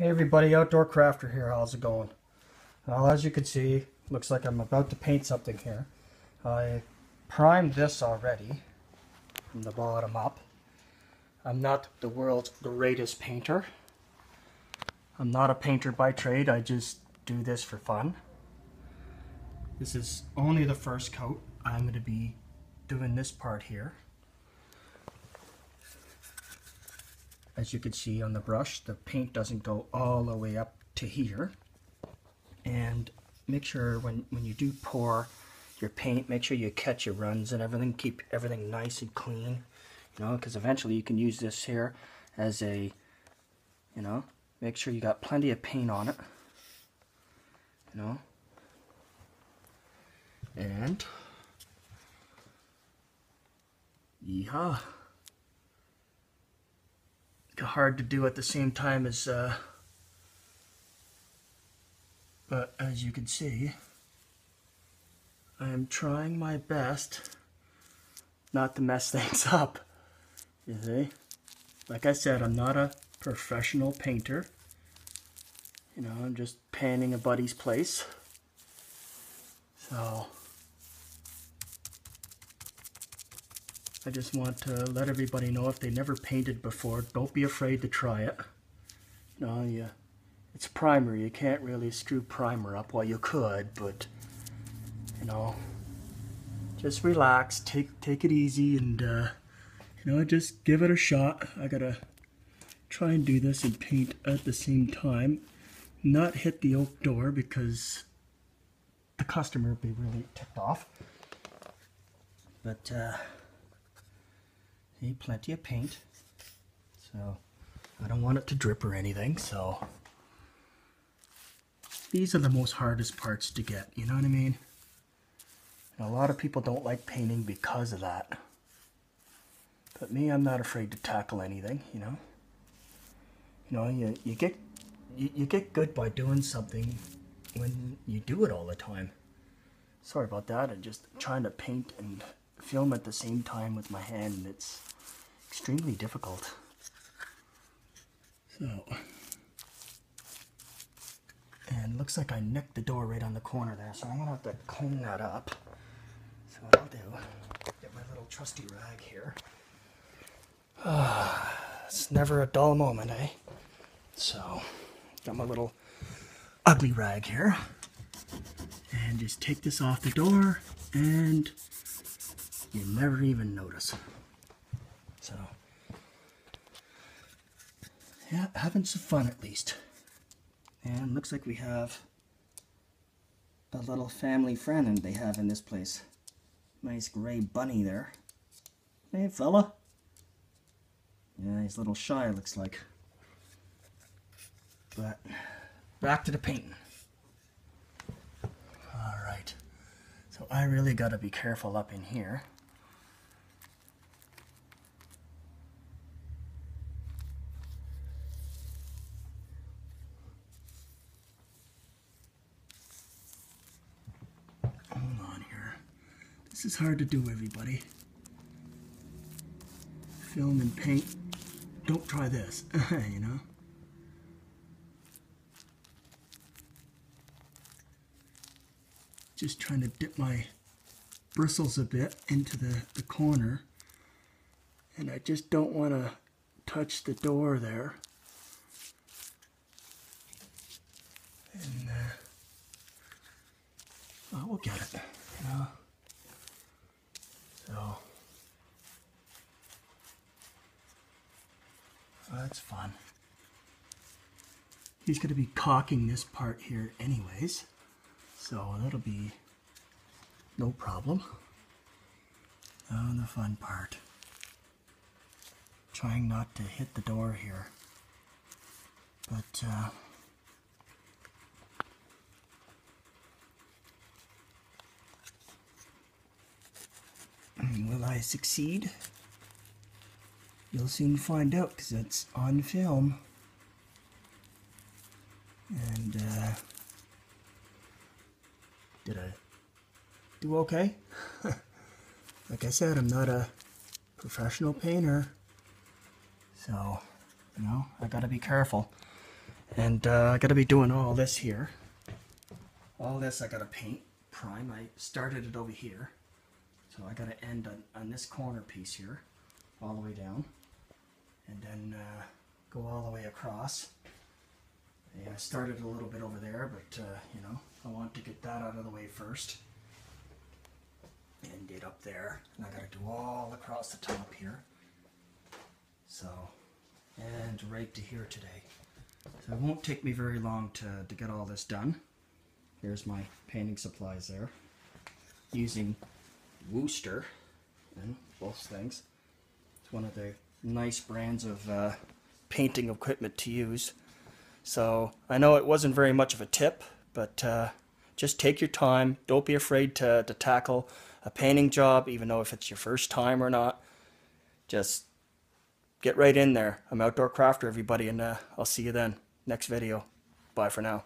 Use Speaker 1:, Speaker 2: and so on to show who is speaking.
Speaker 1: Hey everybody, Outdoor Crafter here. How's it going? Well, as you can see, looks like I'm about to paint something here. I primed this already from the bottom up. I'm not the world's greatest painter. I'm not a painter by trade. I just do this for fun. This is only the first coat. I'm going to be doing this part here. As you can see on the brush the paint doesn't go all the way up to here. And make sure when when you do pour your paint make sure you catch your runs and everything. Keep everything nice and clean you know because eventually you can use this here as a you know make sure you got plenty of paint on it you know. And yeah hard to do at the same time as, uh, but as you can see, I am trying my best not to mess things up, you see? Like I said, I'm not a professional painter. You know, I'm just painting a buddy's place. So... I just want to let everybody know if they never painted before, don't be afraid to try it. You know, it's primer. You can't really screw primer up. Well, you could, but, you know, just relax, take, take it easy, and, uh, you know, just give it a shot. I gotta try and do this and paint at the same time. Not hit the oak door because the customer would be really ticked off. But, uh, See, plenty of paint. So I don't want it to drip or anything, so these are the most hardest parts to get, you know what I mean? And a lot of people don't like painting because of that. But me, I'm not afraid to tackle anything, you know? You know, you, you get you, you get good by doing something when you do it all the time. Sorry about that, I'm just trying to paint and film at the same time with my hand. and It's extremely difficult. So, and looks like I nicked the door right on the corner there, so I'm gonna have to clean that up. So what I'll do, get my little trusty rag here. Uh, it's never a dull moment, eh? So, got my little ugly rag here. And just take this off the door and you never even notice. So, yeah, having some fun at least. And looks like we have a little family friend they have in this place. Nice gray bunny there. Hey, fella. Yeah, he's a little shy, looks like. But, back to the painting. Alright. So I really got to be careful up in here. This is hard to do, everybody. Film and paint. Don't try this, you know? Just trying to dip my bristles a bit into the, the corner. And I just don't want to touch the door there. And, uh, well, we'll get it, you know? So that's fun. He's going to be caulking this part here anyways, so that'll be no problem. Now the fun part. Trying not to hit the door here. But, uh, I succeed? You'll soon find out because it's on film. And, uh, did I do okay? like I said, I'm not a professional painter. So, you know, I gotta be careful. And uh, I gotta be doing all this here. All this I gotta paint, prime. I started it over here. So I gotta end on, on this corner piece here, all the way down. And then uh, go all the way across. Yeah, I started a little bit over there, but uh, you know, I want to get that out of the way first. And get up there. And I gotta do all across the top here. So, and right to here today. So it won't take me very long to, to get all this done. Here's my painting supplies there. Using Wooster and both things. It's one of the nice brands of uh, painting equipment to use. So I know it wasn't very much of a tip, but uh, just take your time. Don't be afraid to, to tackle a painting job, even though if it's your first time or not. Just get right in there. I'm Outdoor Crafter, everybody, and uh, I'll see you then. Next video. Bye for now.